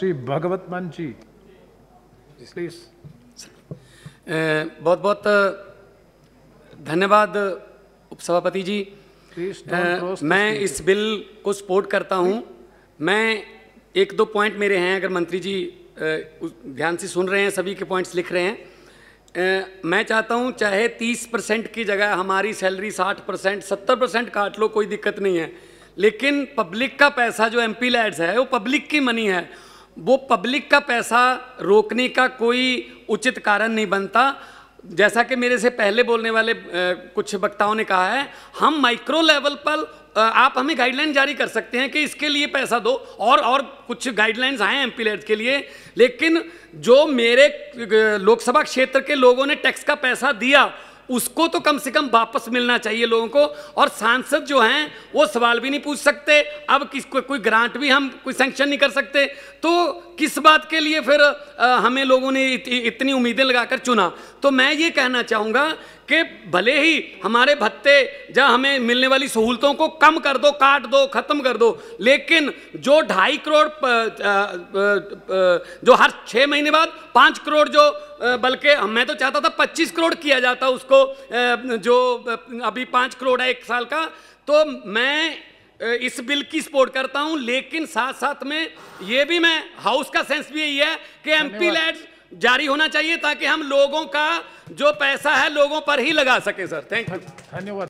श्री भगवत मान जी। प्लीज़ बहुत बहुत धन्यवाद उपसभापति जी। मैं इस बिल को सपोर्ट करता हूँ। मैं एक दो पॉइंट मेरे हैं अगर मंत्री जी ध्यान से सुन रहे हैं सभी के पॉइंट्स लिख रहे हैं। मैं चाहता हूँ चाहे 30 परसेंट की जगह हमारी सैलरी 60 परसेंट सत्तर परसेंट काट लो कोई दिक्कत नहीं है। लेकिन पब्लिक का पैसा जो एम पी लैड्स है वो पब्लिक की मनी है। वो पब्लिक का पैसा रोकने का कोई उचित कारण नहीं बनता। जैसा कि मेरे से पहले बोलने वाले कुछ वक्ताओं ने कहा है, हम माइक्रो लेवल पर आप हमें गाइडलाइन जारी कर सकते हैं कि इसके लिए पैसा दो और और कुछ गाइडलाइंस आए एम पी के लिए। लेकिन जो मेरे लोकसभा क्षेत्र के लोगों ने टैक्स का पैसा दिया उसको तो कम से कम वापस मिलना चाहिए लोगों को। और सांसद जो हैं, वो सवाल भी नहीं पूछ सकते। अब किसको कोई ग्रांट भी हम, कोई सेंक्शन नहीं कर सकते। तो किस बात के लिए फिर अ, हमें लोगों ने इत, इतनी उम्मीदें लगाकर चुना? तो मैं ये कहना चाहूँगा कि भले ही हमारे भत्ते या हमें मिलने वाली सहूलतों को कम कर दो काट दो खत्म कर दो लेकिन जो ढाई करोड़ प- अ, अ, जो हर छः महीने बाद पाँच करोड़ जो बल्कि मैं तो चाहता था पच्चीस करोड़ किया जाता उसको जो अभी पाँच करोड़ है एक साल का तो मैं इस बिल की सपोर्ट करता हूँ लेकिन साथ साथ में ये भी मैं हाउस का सेंस भी यही है कि एमपी लैड्स जारी होना चाहिए ताकि हम लोगों का जो पैसा है लोगों पर ही लगा सके सर। थैंक यू धन्यवाद।